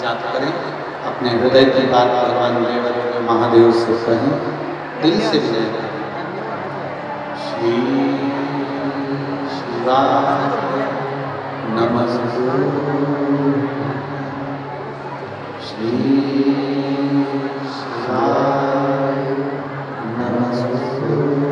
जाप करें अपने हृदय की बात भगवान देव महादेव से कहें दिल से श्री शिवाय नमस्ते। श्री शिवाय नमस्ते।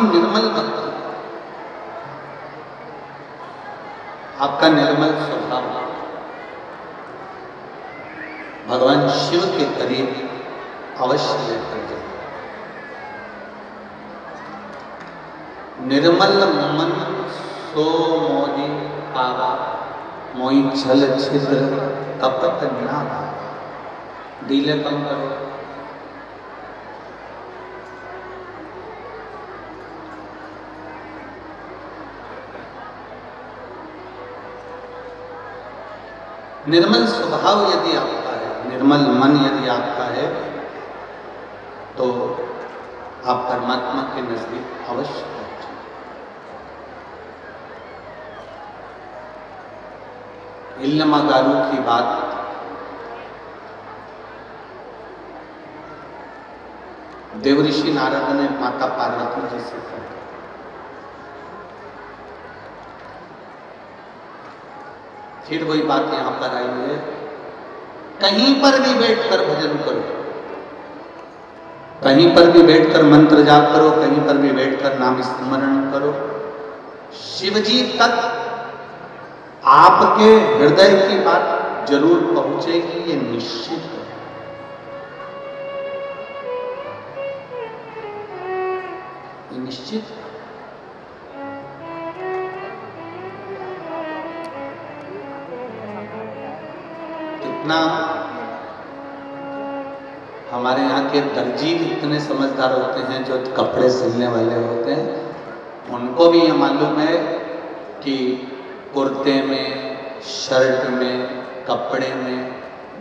आपकी निर्मल भक्ति। आपका निर्मल स्वभाव। भगवान शिव के करीब अवश्य लेकर जाए निर्मल मन सो मोहि पावा मोई छल छिद्र कपट ना डीले कम करो। निर्मल स्वभाव यदि आपका है, निर्मल मन यदि आपका है तो आप परमात्मा के नज़दीक अवश्य पहुँचे। इल्लमा गारू की बात। देवऋषि नारद ने माता पार्वती जी से कही फिर वही बात यहाँ पर आई है। कहीं पर भी बैठकर भजन करो। कहीं पर भी बैठकर मंत्र जाप करो, कहीं पर भी बैठकर नाम स्मरण करो। शिवजी तक आपके हृदय की बात ज़रूर पहुंचेगी, ये निश्चित है। निश्चित कितना हमारे यहाँ के दर्जी इतने समझदार होते हैं, जो कपड़े सिलने वाले होते हैं, उनको भी ये मालूम है कि कुर्ते में, शर्ट में, कपड़े में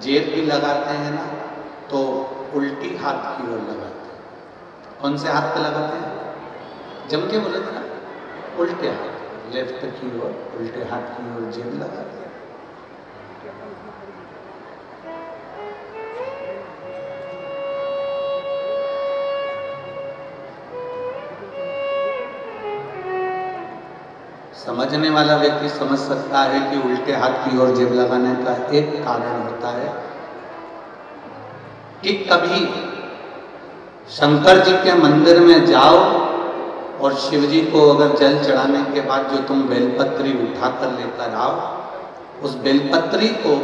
जेब भी लगाते हैं ना तो उल्टी हाथ की ओर लगाते हैं। कौन से हाथ पे लगाते हैं? जम के बोले थे ना, उल्टे हाथ, लेफ़्ट की ओर, उल्टे हाथ की ओर जेब लगाते हैं। समझने वाला व्यक्ति समझ सकता है कि उल्टे हाथ की ओर जेब लगाने का एक कारण होता है कि कभी शंकर जी के मंदिर में जाओ और शिव जी को अगर जल चढ़ाने के बाद जो तुम बेलपत्री उठाकर लेकर आओ, उस बेलपत्री को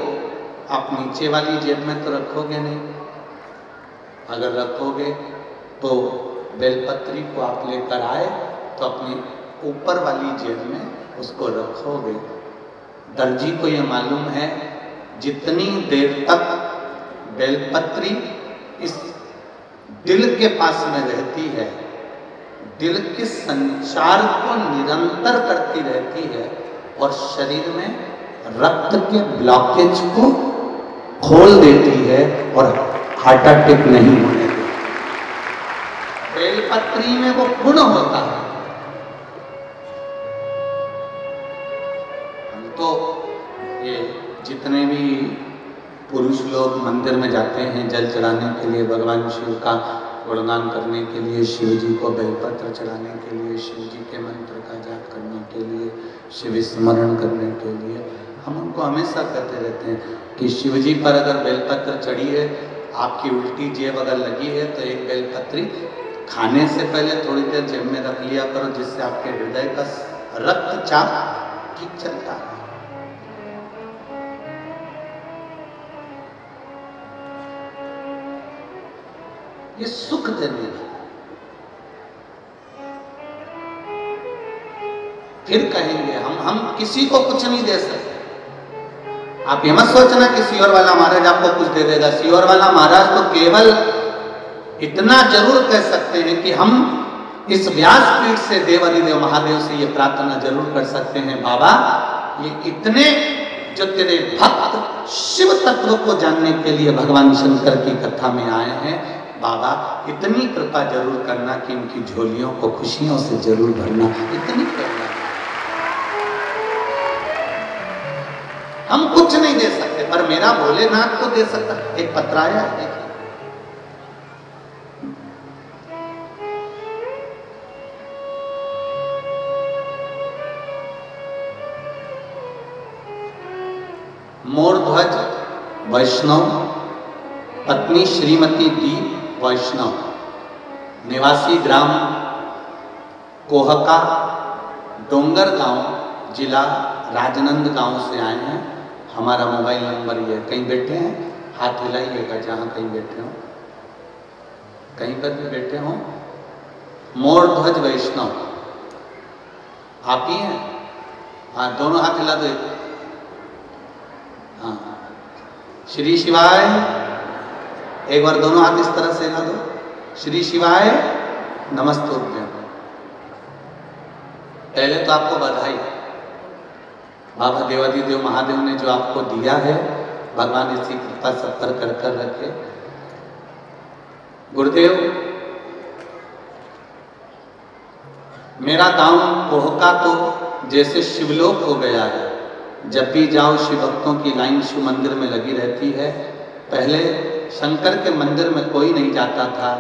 आप नीचे वाली जेब में तो रखोगे नहीं। अगर रखोगे तो बेलपत्री को आप लेकर आए तो अपनी ऊपर वाली जेब में उसको रखोगे। दर्जी को ये मालूम है, जितनी देर तक बेलपत्री इस दिल के पास में रहती है, दिल के संचार को निरंतर करती रहती है और शरीर में रक्त के ब्लॉकेज को खोल देती है और हार्ट अटैक नहीं होने देती। बेलपत्री में वो गुण होता है। जितने भी पुरुष लोग मंदिर में जाते हैं जल चढ़ाने के लिए, भगवान शिव का गुणगान करने के लिए, शिव जी को बेलपत्र चढ़ाने के लिए, शिव जी के मंत्र का जाप करने के लिए, शिव स्मरण करने के लिए, हम उनको हमेशा कहते रहते हैं कि शिव जी पर अगर बेलपत्र चढ़ी है आपकी उल्टी जेब अगर लगी है तो एक बेलपत्री खाने से पहले थोड़ी देर जेब में रख लिया करो, जिससे आपके हृदय का रक्तचाप ठीक चलता है। ये सुख देने फिर कहेंगे, हम हम किसी को कुछ नहीं दे सकते। आप ये मत सोचना कि सियोर वाला महाराज आपको कुछ दे देगा। सियोर वाला महाराज तो केवल इतना ज़रूर कह सकते हैं कि हम इस व्यास पीठ से देव अधिदेव महादेव से ये प्रार्थना ज़रूर कर सकते हैं, बाबा, ये इतने जो तेरे भक्त शिव तत्व को जानने के लिए भगवान शंकर की कथा में आए हैं बाबा इतनी कृपा ज़रूर करना कि उनकी झोलियों को खुशियों से ज़रूर भरना। इतनी करना हम कुछ नहीं दे सकते, पर मेरा भोलेनाथ को दे सकता एक पत्र आया है मोरध्वज, वैष्णव, पत्नी श्रीमती दी वैष्णव। निवासी ग्राम कोहका, डोंगर गाँव, जिला राजनंद गाँव से आए हैं। हमारा मोबाइल नंबर ये कहीं बैठे हैं। हाथ हिलाइएगा जहाँ कहीं बैठे हो। कहीं पर भी बैठे हो। मोर ध्वज वैष्णव। आप ही हैं? हाँ दोनों हाथ हिला दो हाँ। श्री शिवाय। एक बार दोनों हाथ इस तरह से हिला दो। श्री शिवाय नमस्तोभ्यम पहले तो आपको बधाई। बाबा देवादी देव महादेव ने जो आपको दिया है, भगवान इसी कृपा सब पर कर कर रखे। गुरुदेव, मेरा गाँव कोहका तो जैसे शिवलोक हो गया है। जब भी जाओ शिव भक्तों की लाइन शिव मंदिर में लगी रहती है। पहले शंकर के मंदिर में कोई नहीं जाता था,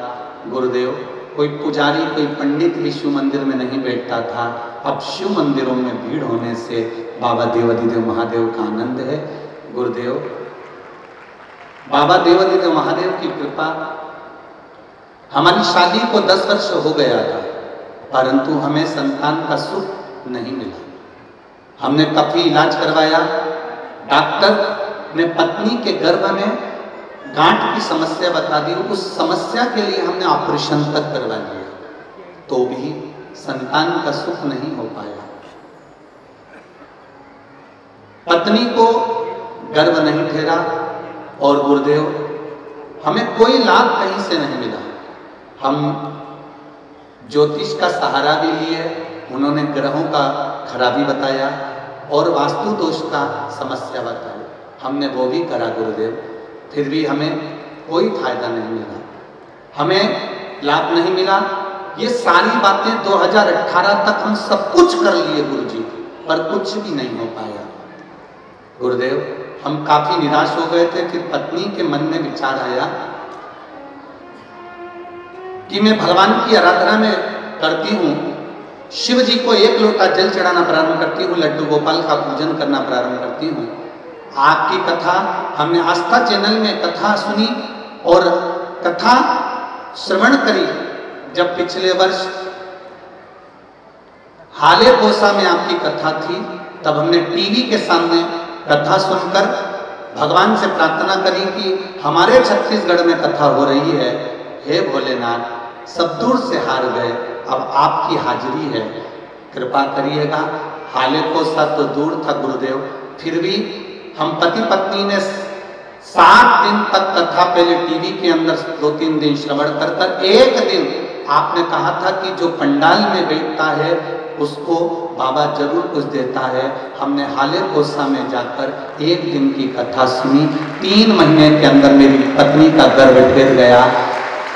गुरुदेव। कोई पुजारी, कोई पंडित भी शिव मंदिर में नहीं बैठता था। अब शिव मंदिरों में भीड़ होने से बाबा देवादिदेव महादेव का आनंद है। गुरुदेव, बाबा देवादिदेव महादेव की कृपा हमारी शादी को दस वर्ष हो गया था, परंतु हमें संतान का सुख नहीं मिला। हमने काफ़ी इलाज करवाया। डॉक्टर ने पत्नी के गर्भ में गांठ की समस्या बता दी, उस समस्या के लिए हमने ऑपरेशन तक करवा लिया तो भी संतान का सुख नहीं हो पाया। पत्नी को गर्व नहीं ठहरा और गुरुदेव, हमें कोई लाभ कहीं से नहीं मिला। हम ज्योतिष का सहारा भी लिए, उन्होंने ग्रहों का खराबी बताया और वास्तु दोष का समस्या बताई। हमने वो भी करा, गुरुदेव। फिर भी हमें कोई फ़ायदा नहीं मिला। हमें लाभ नहीं मिला। ये सारी बातें 2018 तक हम सब कुछ कर लिए गुरु जी पर कुछ भी नहीं हो पाया। गुरुदेव, हम काफ़ी निराश हो गए थे फिर पत्नी के मन में विचार आया कि मैं भगवान की आराधना में करती हूँ। शिव जी को एक लोटा जल चढ़ाना प्रारंभ करती हूँ, लड्डू गोपाल का पूजन करना प्रारंभ करती हूँ। आपकी कथा, हमने आस्था चैनल में कथा सुनी और कथा श्रवण करी जब पिछले वर्ष हाले कोसा में आपकी कथा थी, तब हमने टीवी के सामने कथा सुनकर भगवान से प्रार्थना करी कि हमारे छत्तीसगढ़ में कथा हो रही है। हे भोलेनाथ, सब दूर से हार गए, अब आपकी हाजिरी है। कृपा करिएगा, हाले कोसा तो दूर था गुरुदेव, फिर भी हम पति पत्नी ने सात दिन तक कथा पहले टीवी के अंदर दो तीन दिन श्रवण कर कर एक दिन आपने कहा था कि जो पंडाल में बैठता है, उसको बाबा ज़रूर कुछ देता है। हमने हाले कोसा में जाकर एक दिन की कथा सुनी। तीन महीने के अंदर मेरी पत्नी का गर्भ गिर गया।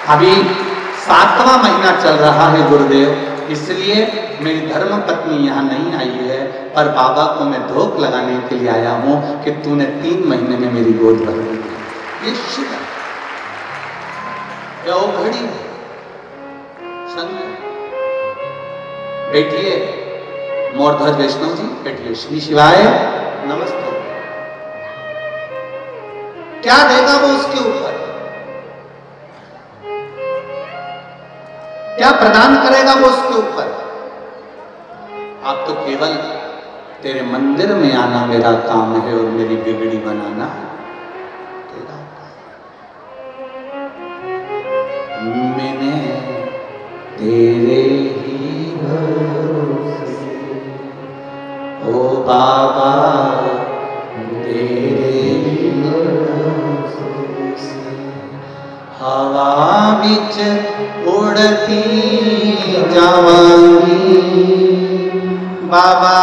अभी सातवां महीना चल रहा है, गुरुदेव। इसलिए मेरी धर्म पत्नी यहाँ नहीं आई है, पर बाबा को मैं धोख लगाने के लिए आया हूँ कि तूने तीन महीने में मेरी गोद भर ली ये क्या वो घड़ी बैठिए। मोरध्वज वैष्णव जी, बैठिए। श्री शिवाय, नमस्ते। क्या देगा वो उसके ऊपर? क्या प्रदान करेगा वो उसके ऊपर? आप तो केवल तेरे मंदिर में आना मेरा काम है और मेरी बिगड़ी बनाना तेरा मैंने तेरे ही भरोसे ओ बाबा, तेरे ही भरोसे। हवा बिच उड़ती जावांगी। बाबा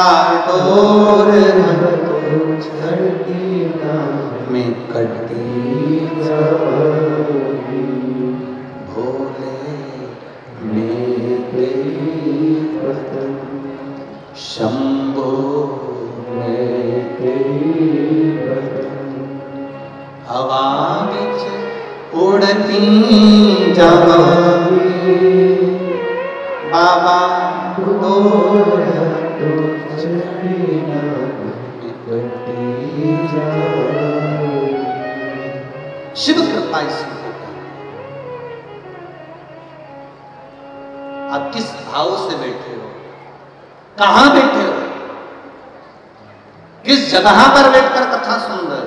डोर में कटी भोले मेरे शंभो हवा बिच उड़ती बाबा शिव कृपा इसी आप किस भाव से बैठे हो? कहाँ बैठे हो? किस जगह पर बैठकर कथा सुन रहे हो?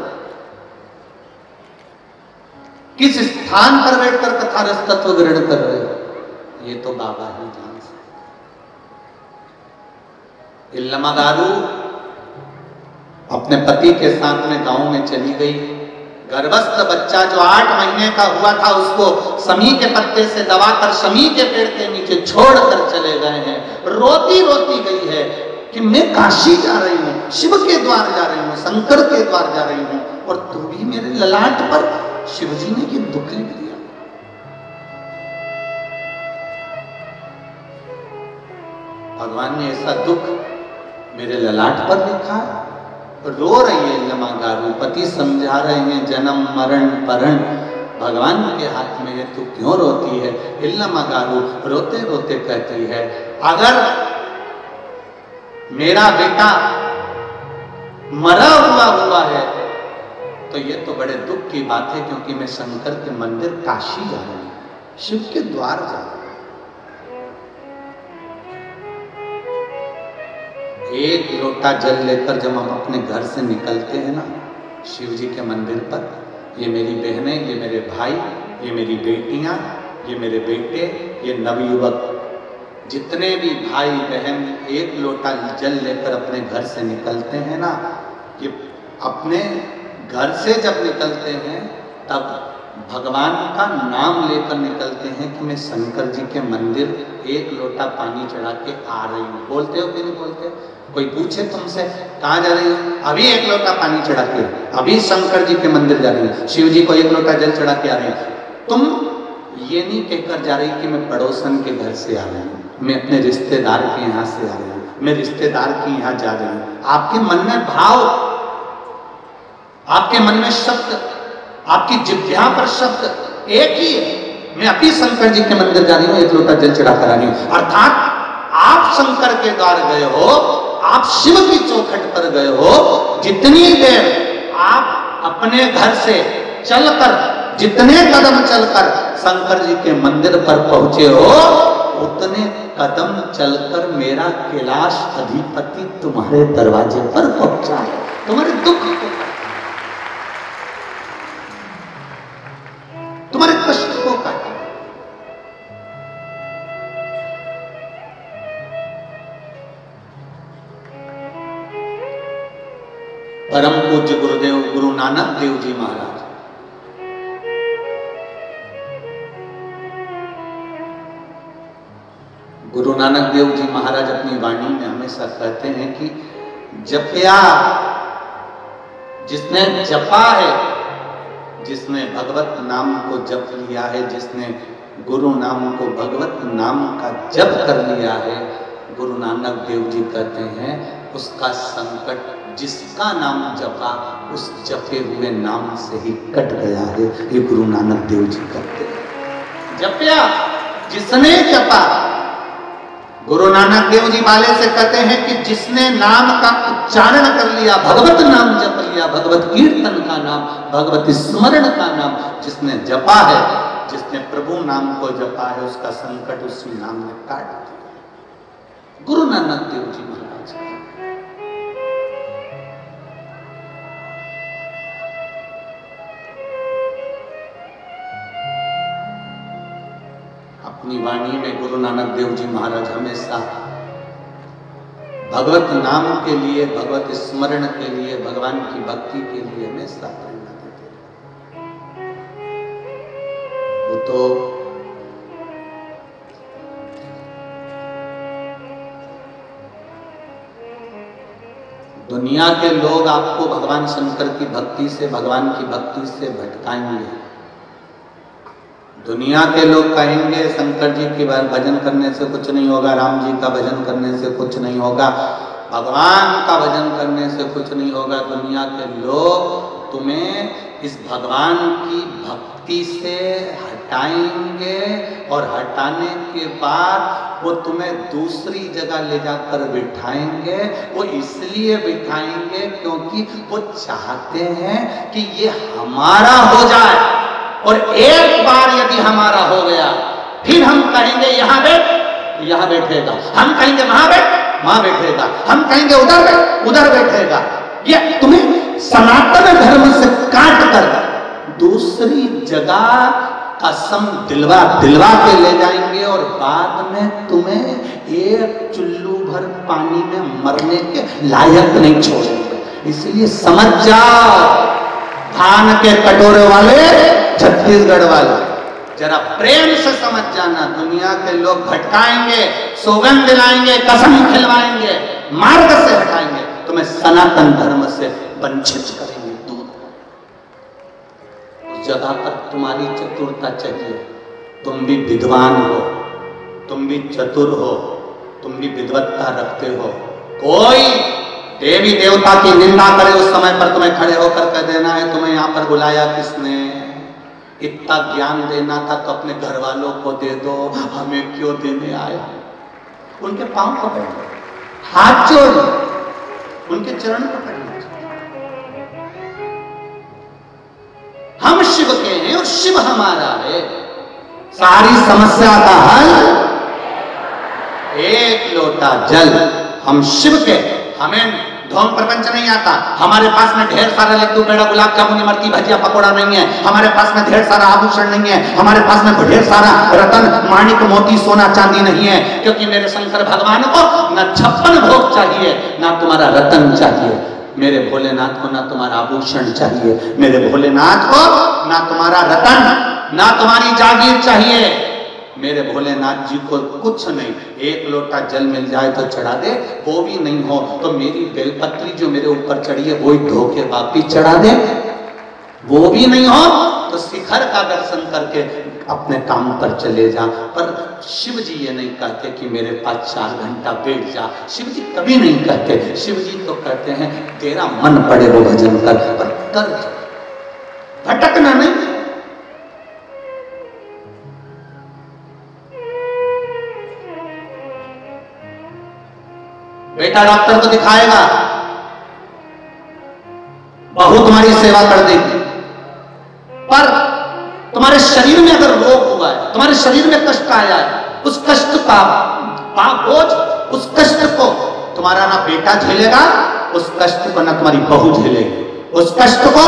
किस स्थान पर बैठकर कथा रस तत्व ग्रहण कर रहे हो? ये तो बाबा ही जान सकते। इल्लमा गारू अपने पति के साथ में गाँव में चली गई। गर्भस्थ बच्चा जो आठ महीने का हुआ था, उसको समी के पत्ते से दबाकर समी के पेड़ के नीचे छोड़कर चले गए हैं। रोती रोती गई है कि मैं काशी जा रही हूँ, शिव के द्वार जा रही हूँ, शंकर के द्वार जा रही हूँ, और तू भी मेरे ललाट पर शिवजी ने ये दुख लिख दिया। भगवान ने ऐसा दुख मेरे ललाट पर लिखा रो रही है, लमा गारू पति समझा रहे हैं, जन्म, मरण परण भगवान के हाथ में है तू क्यों रोती है? इल्लमा गारू रोते रोते कहती है, अगर मेरा बेटा मरा हुआ हुआ है तो ये तो बड़े दुख की बात है, क्योंकि मैं शंकर के मंदिर काशी जा रही हूँ, शिव के द्वार जा रही एक लोटा जल लेकर जब हम अपने घर से निकलते हैं ना, शिव जी के मंदिर पर, ये मेरी बहनें, ये मेरे भाई, ये मेरी बेटियाँ, ये मेरे बेटे, ये नवयुवक, जितने भी भाई बहन एक लोटा जल लेकर अपने घर से निकलते हैं ना, ये अपने घर से जब निकलते हैं, तब भगवान का नाम लेकर निकलते हैं कि मैं शंकर जी के मंदिर एक लोटा पानी चढ़ा के आ रही हूँ। बोलते हो कि नहीं बोलते? कोई पूछे तुमसे, कहाँ जा रही हो? अभी एक लोटा पानी चढ़ा के, अभी शंकर जी के मंदिर जा रही हूँ। शिव जी को एक लोटा जल चढ़ा के आ रही हूँ। तुम ये नहीं कहकर जा रही कि मैं पड़ोसन के घर से आ रही हूँ। मैं अपने रिश्तेदार के यहाँ से आ रही हूँ। मैं रिश्तेदार के यहाँ जा रही हूँ। आपके मन में भाव आपके मन में शब्द, आपकी जिभ्या पर शब्द, एक ही है। मैं अभी शंकर जी के मंदिर जा रही हूँ, एक लोटा जल चढ़ा कर आ रही हूँ। अर्थात, आप शंकर के द्वार गए हो, आप शिव की चौखट पर गए हो, जितनी देर आप अपने घर से चलकर, जितने कदम चलकर शंकर जी के मंदिर पर पहुँचे हो, उतने कदम चलकर मेरा कैलाश अधिपति तुम्हारे दरवाजे पर पहुँचा है। तुम्हारे दुख तुम्हारे कष्ट को काटा। परम पूज्य गुरुदेव, गुरु नानक देव जी महाराज। गुरु नानक देव जी महाराज अपनी वाणी में हमेशा कहते हैं कि जपया, जिसने जपा है जिसने भगवत नाम को जप लिया है, जिसने गुरु नाम को भगवत नाम का जप कर लिया है, गुरु नानक देव जी कहते हैं, उसका संकट जिसका नाम जपा, उस जपे हुए नाम से ही कट गया है, ये गुरु नानक देव जी कहते हैं। जपया, जिसने जपा गुरु नानक देव जी वाले से कहते हैं कि जिसने नाम का उच्चारण कर लिया, भगवत नाम जप लिया, भगवत कीर्तन का नाम, भगवत स्मरण का नाम जिसने जपा है, जिसने प्रभु नाम को जपा है, उसका संकट उसी नाम ने काट दिया। गुरु नानक देव जी महाराज। अपनी वाणी में गुरु नानक देव जी महाराज हमेशा भगवत नाम के लिए, भगवत स्मरण के लिए, भगवान की भक्ति के लिए हमेशा प्रेरणा देते वो तो दुनिया के लोग आपको भगवान शंकर की भक्ति से, भगवान की भक्ति से भटकाएँगे। दुनिया के लोग कहेंगे, शंकर जी की भजन करने से कुछ नहीं होगा, राम जी का भजन करने से कुछ नहीं होगा, भगवान का भजन करने से कुछ नहीं होगा। दुनिया के लोग तुम्हें इस भगवान की भक्ति से हटाएँगे और हटाने के बाद वो तुम्हें दूसरी जगह ले जाकर बिठाएँगे। वो इसलिए बिठाएँगे क्योंकि वो चाहते हैं कि ये हमारा हो जाए। और एक बार यदि हमारा हो गया, फिर हम कहेंगे, यहाँ बैठ। यहाँ बैठेगा। हम कहेंगे, वहाँ बैठ। वहाँ बैठेगा। हम कहेंगे, उधर बैठ। उधर बैठेगा। ये तुम्हें सनातन धर्म से काट कर दूसरी जगह कसम दिलवा दिलवा के ले जाएँगे और बाद में तुम्हें एक चुल्लू भर पानी में मरने के लायक नहीं छोड़ेंगे। इसलिए समझ जाओ, धान के कटोरे वाले। छत्तीसगढ़ वाले, जरा प्रेम से समझ जाना, दुनिया के लोग भटकाएँगे सौगंध दिलाएँगे, कसम खिलवाएँगे, मार्ग से हटाएँगे, तुम्हें सनातन धर्म से वंचित करेंगे, दूर। उस जगह पर तुम्हारी चतुरता चाहिए, तुम भी विद्वान हो, तुम भी चतुर हो, तुम भी विद्वत्ता रखते हो। कोई देवी देवता की निंदा करे उस समय पर तुम्हें खड़े होकर कह देना है, तुम्हें यहाँ पर बुलाया किसने? इतना ज्ञान देना था तो अपने घर वालों को दे दो, हमें क्यों देने आए उनके पाँव पकड़। हाथ जोड़। उनके चरण पकड़ना हम शिव के हैं और शिव हमारा है। सारी समस्या का हल। एक लोटा जल हम शिव के हमें ढोंग प्रपंच नहीं आता। हमारे पास में ढेर सारा लड्डू, पेड़ा, गुलाब, जामुन इमरती भजिया, पकोड़ा नहीं है। हमारे पास में ढेर सारा आभूषण नहीं है। हमारे पास में ढेर सारा रतन, माणिक, मोती, सोना, चांदी नहीं है। क्योंकि मेरे शंकर भगवान को न छप्पन भोग चाहिए, ना तुम्हारा रतन चाहिए। मेरे भोलेनाथ को ना तुम्हारा आभूषण चाहिए। मेरे भोलेनाथ को ना तुम्हारा रतन, ना तुम्हारी जागीर चाहिए। मेरे भोलेनाथ जी को कुछ नहीं। एक लोटा जल मिल जाए तो चढ़ा दे, वो भी नहीं हो तो मेरी बेलपत्री जो मेरे ऊपर चढ़ी है, वो ही धोके वापिस चढ़ा दे। वो भी नहीं हो तो शिखर का दर्शन करके अपने काम पर चले जा। पर शिव जी ये नहीं कहते कि मेरे पास चार घंटा बैठ जा। शिव जी कभी नहीं कहते। शिव जी तो कहते हैं, तेरा मन पड़े वो भजन कर, पर कर भटकना नहीं। बेटा डॉक्टर को दिखाएगा। बहू तुम्हारी सेवा कर देगी। पर तुम्हारे शरीर में अगर रोग हुआ है, तुम्हारे शरीर में कष्ट आया है, उस कष्ट का बोझ, उस कष्ट को तुम्हारा ना बेटा झेलेगा, उस कष्ट को ना तुम्हारी बहू झेलेगी। उस कष्ट को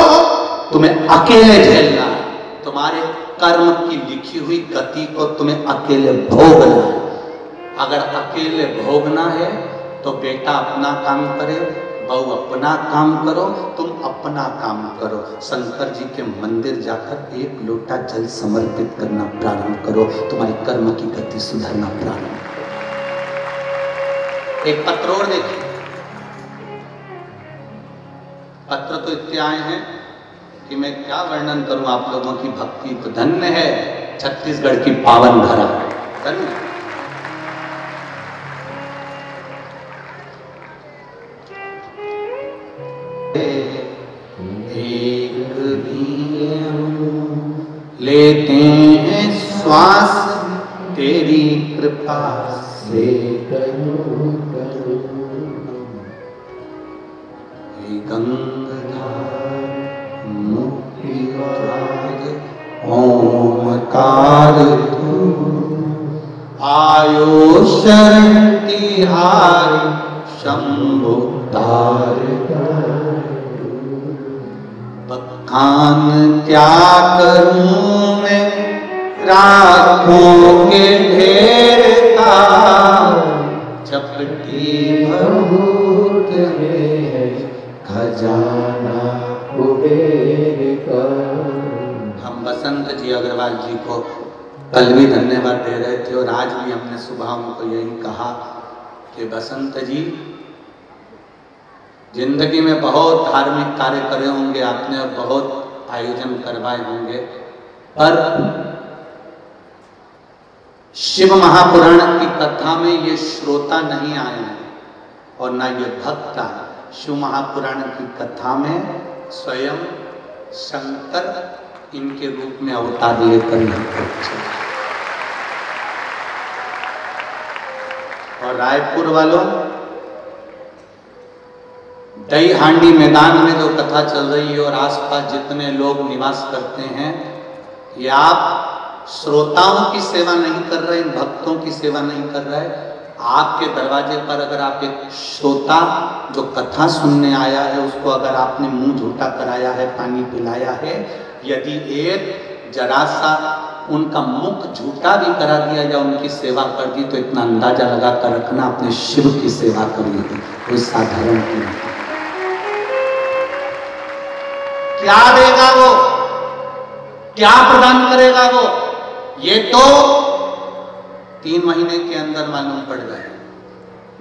तुम्हें अकेले झेलना है। तुम्हारे कर्म की लिखी हुई गति को तुम्हें अकेले भोगना है। अगर अकेले भोगना है तो बेटा अपना काम करे, बहू अपना काम करो, तुम अपना काम करो। शंकर जी के मंदिर जाकर एक लोटा जल समर्पित करना प्रारंभ करो। तुम्हारी कर्म की गति सुधरना प्रारंभ करो। एक पत्र और देखिए। पत्र तो इतने आए हैं कि मैं क्या वर्णन करूँ? आप लोगों की भक्ति तो धन्य है। छत्तीसगढ़ की पावन धरा। धन्य। एक भी लेते हैं श्वास तेरी कृपा से गंगाधार मुक्ति ओमकार आयो शरण तिहार शंभु राखों के का चपटी बहुत है। खजाना कुबेर का हम बसंत जी अग्रवाल जी को कल भी धन्यवाद दे रहे थे और आज भी हमने सुबह उनको यही कहा कि बसंत जी, ज़िंदगी में बहुत धार्मिक कार्य करे होंगे, आपने और बहुत आयोजन करवाए होंगे, पर शिव महापुराण की कथा में ये श्रोता नहीं आए हैं और ना ये भक्त शिव महापुराण की कथा में स्वयं शंकर इनके रूप में अवतार लेकर और रायपुर वालों दही हांडी मैदान में जो कथा चल रही है और आसपास जितने लोग निवास करते हैं, ये आप श्रोताओं की सेवा नहीं कर रहे, भक्तों की सेवा नहीं कर रहे। आपके दरवाजे पर अगर आप एक श्रोता जो कथा सुनने आया है, उसको अगर आपने मुँह झूठा कराया है, पानी पिलाया है, यदि एक जरा सा उनका मुख झूठा भी करा दिया या उनकी सेवा कर दी तो इतना अंदाज़ा लगा कर रखना अपने शिव की सेवा करिए कोई साधारण की क्या देगा वो? क्या प्रदान करेगा वो? ये तो तीन महीने के अंदर मालूम पड़ गए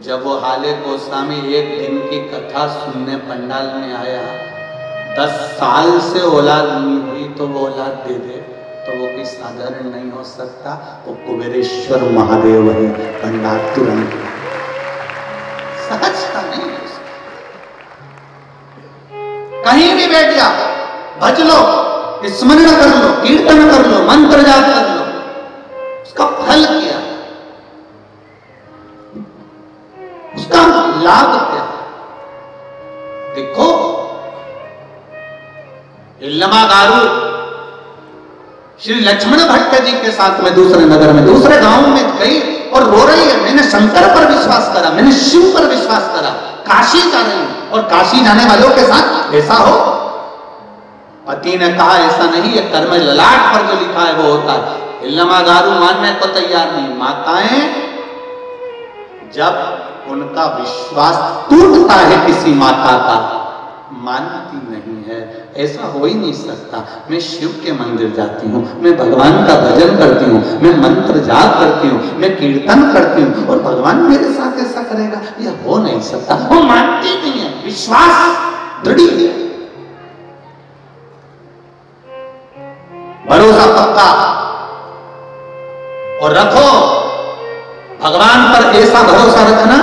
जब वो हाले गोस्वामी एक दिन की कथा सुनने पंडाल में आया, दस साल से औलाद नहीं हुई तो वो औलाद दे दे तो वो कोई साधारण नहीं हो सकता। वो कुबेरेश्वर महादेव है, पंडाल तुरंत। सहजता नहीं कहीं भी बैठ जाओ, भज लो, स्मरण कर लो, कीर्तन कर लो, मंत्र जाप कर लो। इल्लमा गारू श्री लक्ष्मण भट्ट जी के साथ में दूसरे नगर में, दूसरे गाँव में गई और रो रही है। मैंने शंकर पर विश्वास करा, मैंने शिव पर विश्वास करा। काशी जा रही हूँ और काशी जाने वालों के साथ ऐसा हो। पति ने कहा, ऐसा नहीं है, कर्म ललाट पर जो लिखा है वो होता है। गारू मानने को तैयार नहीं। माताएँ, जब उनका विश्वास टूटता है किसी माता का, मानती नहीं है। ऐसा हो ही नहीं सकता। मैं शिव के मंदिर जाती हूँ, मैं भगवान का भजन करती हूँ, मैं मंत्र जाप करती हूँ, मैं कीर्तन करती हूँ और भगवान मेरे साथ ऐसा करेगा, यह हो नहीं सकता। वो मानती नहीं है, विश्वास दृढ़ है। भरोसा पक्का। और रखो, भगवान पर ऐसा भरोसा रखना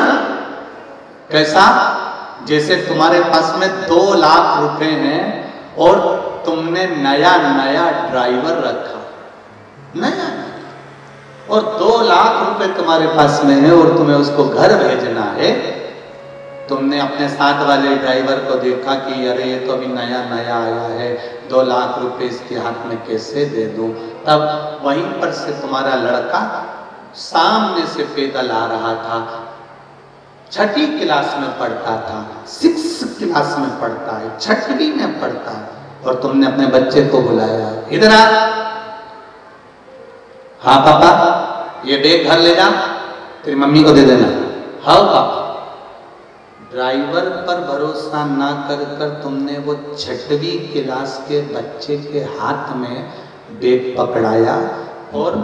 कैसा? जैसे तुम्हारे पास में दो लाख रुपए हैं और तुमने नया नया ड्राइवर रखा। नया और दो लाख रुपए तुम्हारे पास में है और तुम्हें उसको घर भेजना है। तुमने अपने साथ वाले ड्राइवर को देखा कि, अरे, ये तो अभी नया नया आया है। दो लाख रुपए इसके हाथ में कैसे दे दूँ? तब वहीं पर से तुम्हारा लड़का सामने से पैदल आ रहा था। छठी क्लास में पढ़ता था। सिक्स क्लास में पढ़ता है छठवीं में पढ़ता है, और तुमने अपने बच्चे को बुलाया। इधर आ। हाँ पापा, ये बैग घर ले जा, तेरी मम्मी को दे देना। हाँ पापा। ड्राइवर पर भरोसा ना कर कर तुमने वो छठवीं क्लास के बच्चे के हाथ में बैग पकड़ाया, और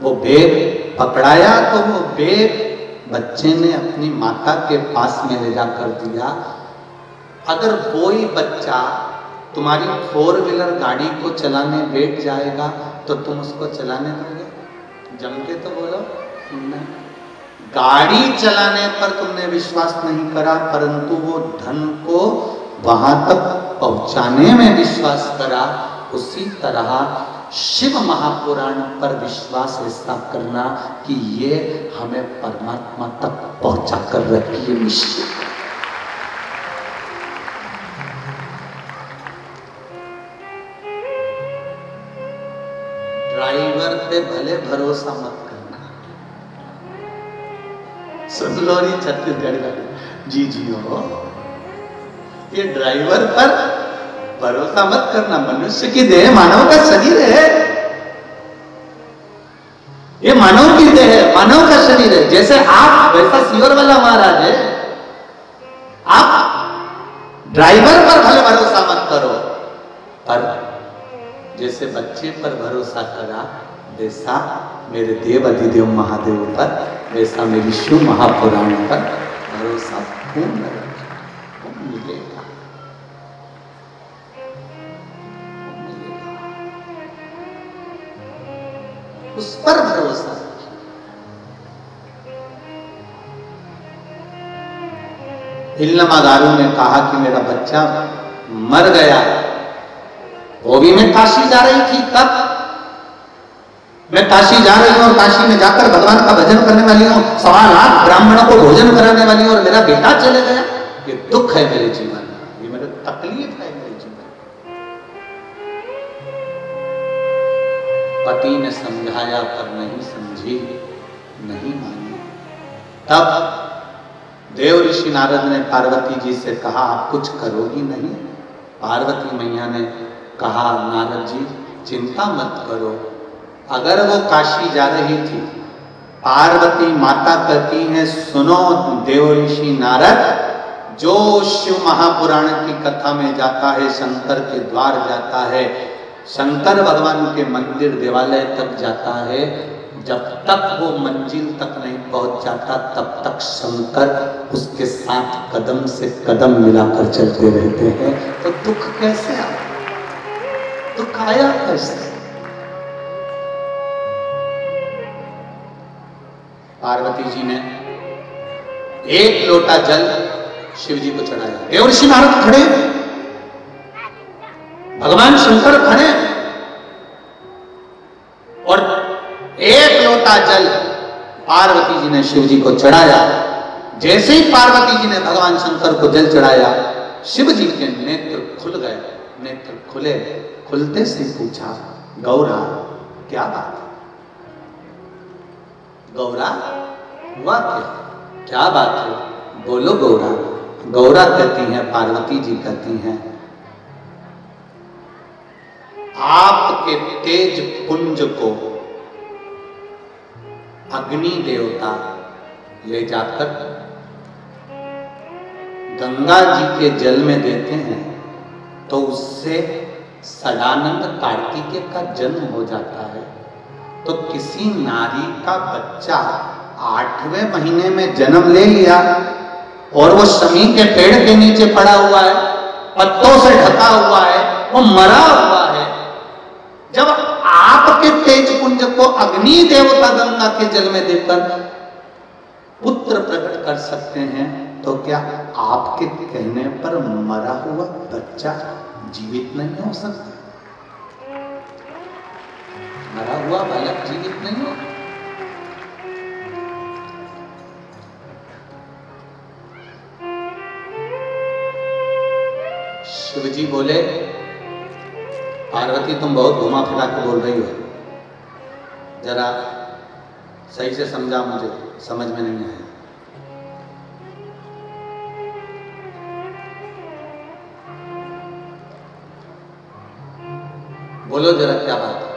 वो बैग पकड़ाया तो वो बैग बच्चे ने अपनी माता के पास में ले जाकर दिया अगर कोई बच्चा तुम्हारी फोर व्हीलर गाड़ी को चलाने बैठ जाएगा तो तुम उसको चलाने दोगे? जम के तो बोलो नहीं गाड़ी चलाने पर तुमने विश्वास नहीं करा, परंतु वो धन को वहाँ तक पहुँचाने में विश्वास करा। उसी तरह शिव महापुराण पर विश्वास ऐसा करना कि ये हमें परमात्मा तक पहुँचा कर रखिए निश्चित। ड्राइवर पे भले भरोसा मत करना। सुन लो रही छत्तीसगढ़ वाले। जी जी, हो। ये ड्राइवर पर भरोसा मत करना, मनुष्य की देह मानव का शरीर है। ये मानव की देह है, मानव का शरीर है। जैसे आप, वैसा सियोर वाला महाराज है। आप ड्राइवर पर भले भरोसा मत करो, पर जैसे बच्चे पर भरोसा करा वैसा मेरे देव अधिदेव महादेव पर वैसा मेरी शिव महापुराण पर भरोसा पूर्ण उस पर भरोसा इल्लमादारू ने कहा कि मेरा बच्चा मर गया, वो भी मैं काशी जा रही थी, तब मैं काशी जा रही हूँ और काशी में जाकर भगवान का भजन करने वाली हूँ। सवा लाख ब्राह्मणों को भोजन कराने वाली हूँ और मेरा बेटा चले गया। ये दुख है मेरे जीवन में। ये मेरे तकलीफ़ है मेरे जीवन पति ने समझाया, पर नहीं समझी, नहीं मानी। तब देव ऋषि नारद ने पार्वती जी से कहा, आप कुछ करोगी नहीं? पार्वती मैया ने कहा, नारद जी, चिंता मत करो। अगर वो काशी जा रही थी, पार्वती माता कहती हैं, सुनो देव ऋषि नारद, जो शिव महापुराण की कथा में जाता है, शंकर के द्वार जाता है, शंकर भगवान के मंदिर देवालय तक जाता है, जब तक वो मंजिल तक नहीं पहुँच जाता, तब तक शंकर उसके साथ कदम से कदम मिलाकर चलते रहते हैं। तो दुख कैसे आया? दुख आया कैसे? पार्वती जी ने एक लोटा जल शिव जी को चढ़ाया। देव ऋषि नारद खड़े भगवान शंकर खड़े और एक लोटा जल पार्वती जी ने शिव जी को चढ़ाया। जैसे ही पार्वती जी ने भगवान शंकर को जल चढ़ाया, शिव जी के नेत्र खुल गए, नेत्र खुले। खुलते से पूछा, गौरा, क्या बात गौरा, हुआ क्या? क्या बात है? बोलो गौरा। गौरा कहती हैं, पार्वती जी कहती हैं, आपके तेज पुंज को अग्नि देवता ले जाकर गंगा जी के जल में देते हैं तो उससे सदानंद कार्तिकेय का जन्म हो जाता है। तो किसी नारी का बच्चा आठवें महीने में जन्म ले लिया और वो शमी के पेड़ के नीचे पड़ा हुआ है, पत्तों से ढका हुआ है, वो मरा हुआ है। जब आपके तेज पुंज को अग्नि देवता गंगा के जल में देकर पुत्र प्रकट कर सकते हैं तो क्या आपके कहने पर मरा हुआ बच्चा जीवित नहीं हो सकता? मरा हुआ बालक जीवित नहीं हो। शिव जी बोले, पार्वती, तुम बहुत घुमा फिरा के बोल रही हो। जरा सही से समझा मुझे, समझ में नहीं आया। बोलो जरा क्या बात है।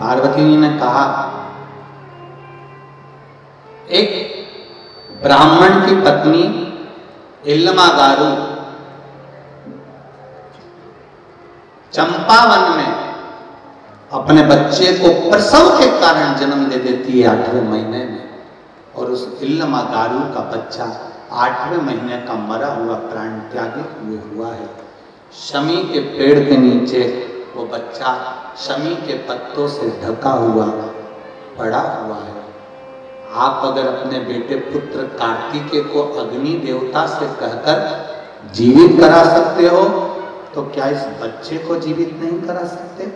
पार्वती जी ने कहा, एक ब्राह्मण की पत्नी इल्लमा गारू चंपावन में अपने बच्चे को प्रसव के कारण जन्म दे देती है आठवें महीने में और उस इल्मा गारू का बच्चा आठवें महीने का मरा हुआ प्राण त्यागी हुए हुआ है। शमी के पेड़ के नीचे वो बच्चा शमी के पत्तों से ढका हुआ, पड़ा हुआ है। आप अगर अपने बेटे पुत्र कार्तिकेय को अग्नि देवता से कहकर जीवित करा सकते हो तो क्या इस बच्चे को जीवित नहीं करा सकते?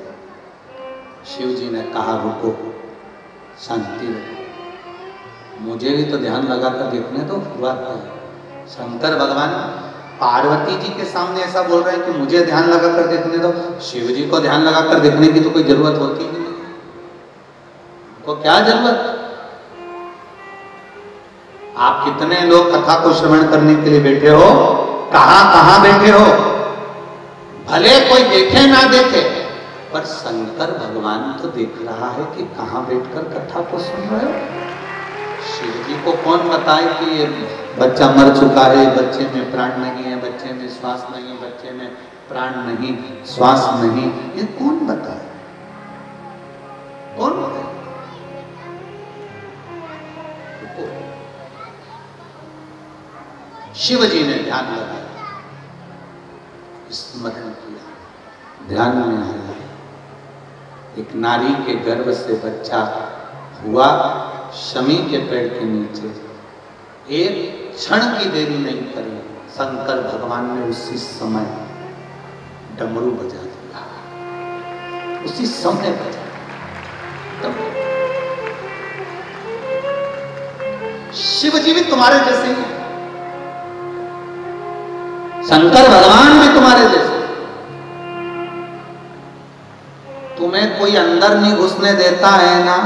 शिव जी ने कहा, रुको, शांति रखो। मुझे भी तो ध्यान लगाकर देखने तो हुआ था शंकर भगवान पार्वती जी के सामने ऐसा बोल रहे हैं कि मुझे ध्यान लगाकर देखने दो। शिव जी को ध्यान लगाकर देखने की तो कोई ज़रूरत होती ही नहीं। को क्या ज़रूरत? आप कितने लोग कथा को श्रवण करने के लिए बैठे हो? कहाँ कहाँ बैठे हो? भले कोई देखे ना देखे, पर शंकर भगवान तो देख रहा है कि कहाँ बैठकर कथा को सुन रहे हो। शिव जी को कौन बताए कि ये बच्चा मर चुका है? बच्चे में प्राण नहीं है, बच्चे में श्वास नहीं बच्चे में प्राण नहीं, श्वास नहीं। ये कौन बताए? कौन बताए? शिव जी ने ध्यान लगाया। स्मरण किया। ध्यान में आया। एक नारी के गर्भ से बच्चा हुआ। शमी के पेड़ के नीचे। एक क्षण की देरी नहीं करी। शंकर भगवान ने उसी समय डमरू बजा दिया। उसी समय बजा शिव जी भी तुम्हारे जैसे ही शंकर भगवान भी तुम्हारे जैसे तुम्हें कोई अंदर नहीं घुसने देता है ना?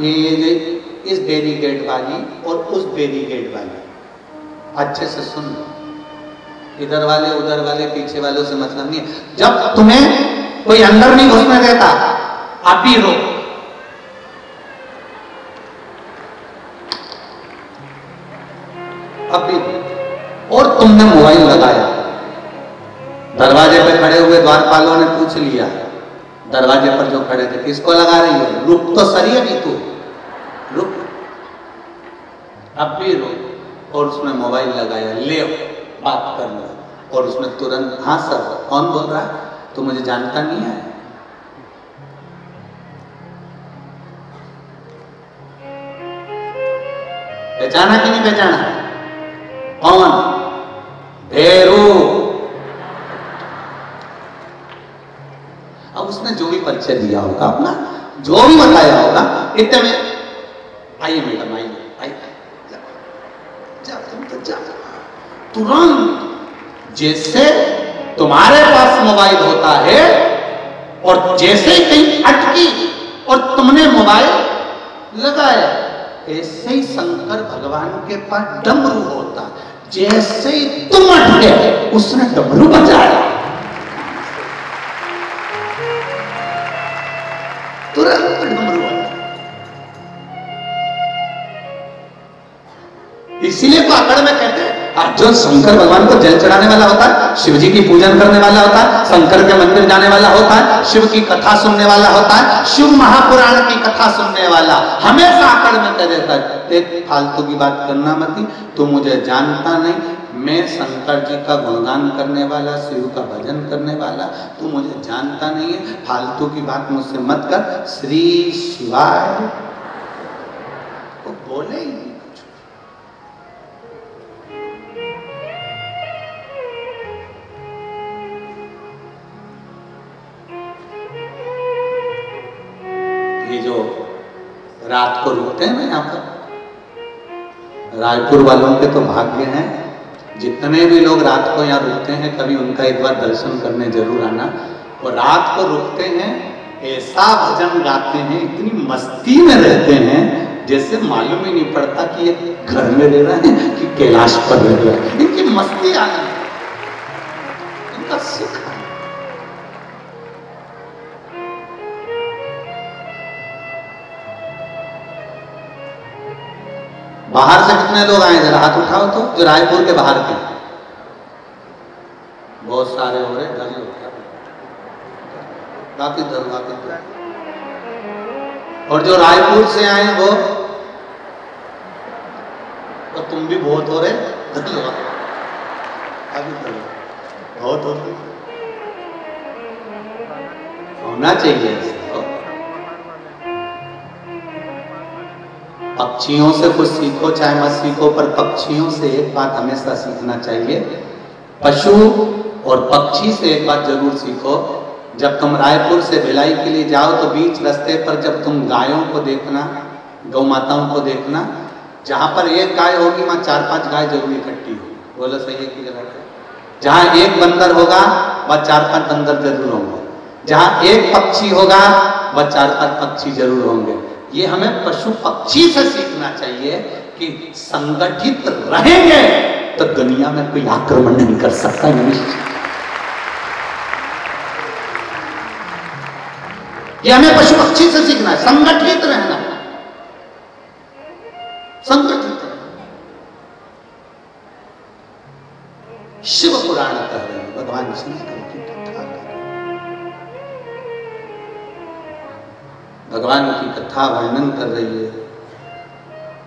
ये ये। इस बैरिकेड वाली और उस बैरिकेड वाली। अच्छे से सुन इधर वाले, उधर वाले, पीछे वालों से मतलब नहीं है। जब तुम्हें कोई अंदर नहीं घुसने देता अभी रो अभी और तुमने मोबाइल लगाया। दरवाजे पे खड़े हुए द्वारपालों ने पूछ लिया, दरवाजे पर जो खड़े थे, किसको लगा रही हो? रुक तो सही अभी तू। रुक। अब भी रुक और उसने मोबाइल लगाया, ले बात कर लो। और उसने तुरंत हाँ सर, कौन बोल रहा? है तो मुझे जानता नहीं है। पहचाना कि नहीं पहचाना? कौन? भेरू। अब उसने जो भी परिचय दिया होगा, अपना, जो भी बताया होगा, इतने में आइए मैडम आइए आइए तुम तो जा तुरंत जैसे तुम्हारे पास मोबाइल होता है और जैसे ही कहीं अटकी और तुमने मोबाइल लगाया ऐसे ही शंकर भगवान के पास डमरू होता जैसे ही तुम अटके उसने डमरू बजाया इसीलिए तो अकड़ में कहते हैं जो शंकर भगवान को जल चढ़ाने वाला होता है, शिव जी की पूजन करने वाला होता है, शंकर के मंदिर जाने वाला होता है, शिव की कथा सुनने वाला होता है, शिव महापुराण की कथा सुनने वाला हमेशा अकड़ में कह देता है फालतू की बात करना मती, तू मुझे जानता नहीं, मैं शंकर जी का गुणगान करने वाला, शिव का भजन करने वाला, तू मुझे जानता नहीं है, फालतू की बात मुझसे मत कर, श्री शिवाय। वो बोले ही ये जो रात को रुकते हैं ना यहाँ पर। रायपुर वालों के तो भाग्य हैं। जितने भी लोग रात को यहाँ रुकते हैं, कभी उनका एक बार दर्शन करने ज़रूर आना। और रात को रुकते हैं, ऐसा भजन गाते हैं, इतनी मस्ती में रहते हैं, जैसे मालूम ही नहीं पड़ता कि ये घर में रह रहे हैं कि कैलाश पर रह रहे हैं इनकी मस्ती आ बाहर से कितने लोग आए? जरा हाथ उठाओ तो जो रायपुर के बाहर के बहुत सारे हो रहे उठा। वापिस धरो वापिस और जो रायपुर से आए वो तो तुम भी बहुत हो रहे। धरो बहुत हो रहे। होना चाहिए। पक्षियों से कुछ सीखो, चाहे मत सीखो, पर पक्षियों से एक बात हमेशा सीखना चाहिए। पशु और पक्षी से एक बात ज़रूर सीखो। जब तुम रायपुर से भिलाई के लिए जाओ तो बीच रास्ते पर जब तुम गायों को देखना गौ माताओं को देखना, जहाँ पर एक गाय होगी, वहाँ चार पाँच गाय ज़रूर इकट्ठी होगी। बोलो सही है कि जगह जहाँ एक बंदर होगा, वह चार पाँच बंदर ज़रूर होंगे। जहाँ एक पक्षी होगा, वह चार पाँच पक्षी ज़रूर होंगे। ये हमें पशु पक्षी से सीखना चाहिए कि संगठित रहेंगे तो दुनिया में कोई आक्रमण नहीं कर सकता ये हमें पशु पक्षी से सीखना है, संगठित रहना संगठित रहना। शिव पुराण कह रहे हैं, भगवान शंकर की। भगवान की कथा वर्णन कर रही है।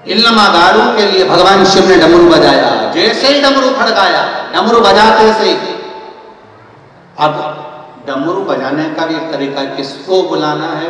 इन नमादारों के लिए भगवान शिव ने डमरू बजाया, जैसे ही डमरू खड़काया, डमरू बजाते से अब डमरू बजाने का भी तरीका, किसको बुलाना है?